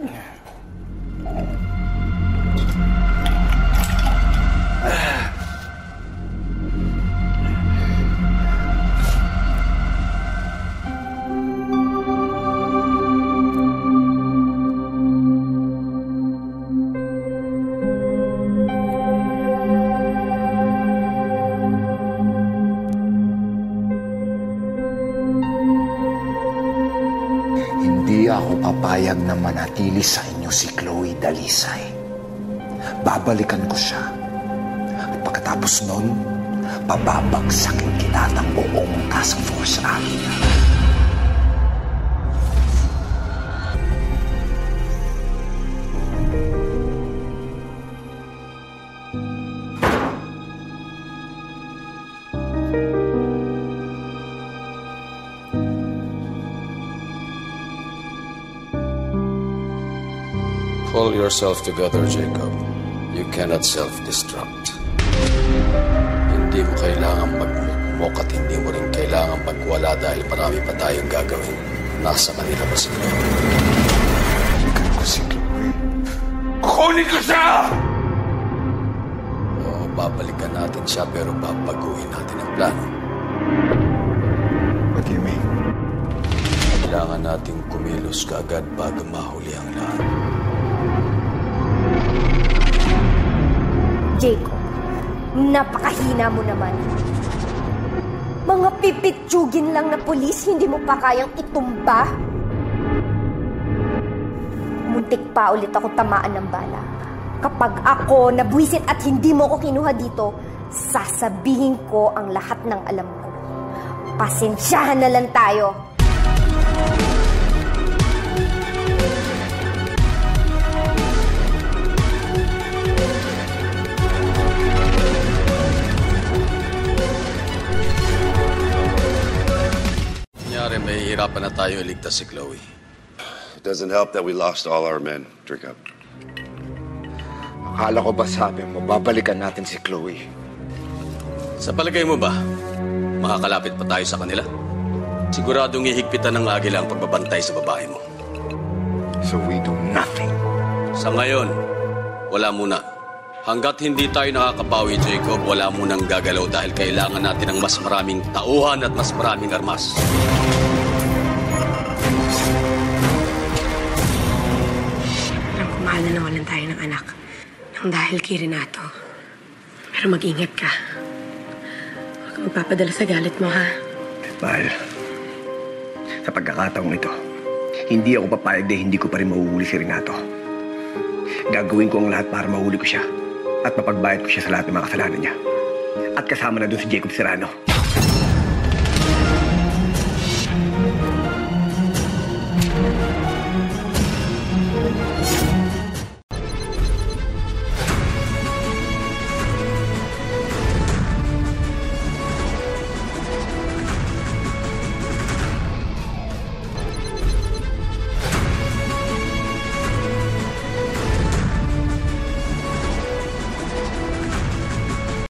Yeah. Ako papayag na manatili sa inyo si Chloe Dalisay. Babalikan ko siya. At pagkatapos nun, pababagsakin kita ng buong task force namin. Pull yourself together, Jacob. You cannot self-destruct. Hindi mo kailangan magmukmok at hindi mo rin kailangan magwala dahil marami pa tayong gagawin. Nasa kanila ba si Chloe? Balikan ko si Chloe. Kunin ko siya! Oo, babalikan natin siya pero babaguhin natin ang plano. What do you mean? Kailangan nating kumilos kaagad bago mahuli ang lahat. Jacob, napakahina mo naman. Mga pipitsugin lang na pulis, hindi mo pa kayang itumba? Muntik pa ulit ako tamaan ng bala. Kapag ako nabwisit at hindi mo ko kinuha dito, sasabihin ko ang lahat ng alam ko. Pasensyahan na lang tayo. Kunyari, may hirapan na tayo iligtas si Chloe. It doesn't help that we lost all our men. Drink up. Akala ko ba sabi mo, babalikan natin si Chloe. Sa palagay mo ba, makakalapit pa tayo sa kanila? Siguradong ihigpitan ng agila ang pagbabantay sa babae mo. So we do nothing. Sa ngayon, wala muna. Hanggat hindi tayo nakakabawi, Jacob, wala munang gagalaw dahil kailangan natin ng mas maraming tauhan at mas maraming armas. Mahal na nawalan tayo ng anak. Nang dahil kay Renato. Pero mag-ingat ka. Huwag ka magpapadala sa galit mo, ha? Mahal, sa pagkakataong ito, hindi ako papayag dahil hindi ko pa rin mahuhuli si Renato. Gagawin ko ang lahat para mahuli ko siya at mapagbayad ko siya sa lahat ng mga kasalanan niya. At kasama na doon si Jacob Serrano.